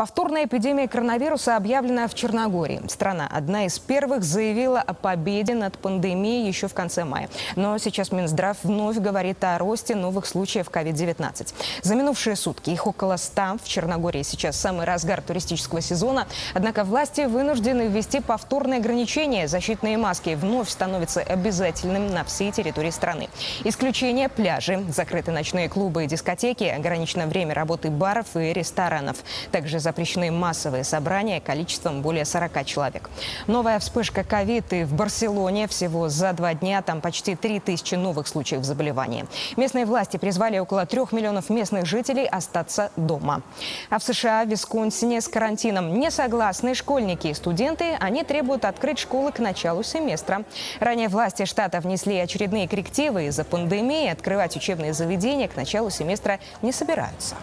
Повторная эпидемия коронавируса объявлена в Черногории. Страна одна из первых заявила о победе над пандемией еще в конце мая. Но сейчас Минздрав вновь говорит о росте новых случаев COVID-19. За минувшие сутки их около 100. В Черногории сейчас самый разгар туристического сезона. Однако власти вынуждены ввести повторные ограничения. Защитные маски вновь становятся обязательным на всей территории страны. Исключение – пляжи, закрыты ночные клубы и дискотеки, ограничено время работы баров и ресторанов. Также за запрещены массовые собрания количеством более 40 человек. Новая вспышка ковид и в Барселоне. Всего за два дня там почти 3 тысячи новых случаев заболевания. Местные власти призвали около 3 миллионов местных жителей остаться дома. А в США, в Висконсине с карантином не согласны школьники и студенты. Они требуют открыть школы к началу семестра. Ранее власти штата внесли очередные коррективы из-за пандемии. Открывать учебные заведения к началу семестра не собираются.